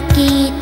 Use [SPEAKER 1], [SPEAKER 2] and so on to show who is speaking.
[SPEAKER 1] sakit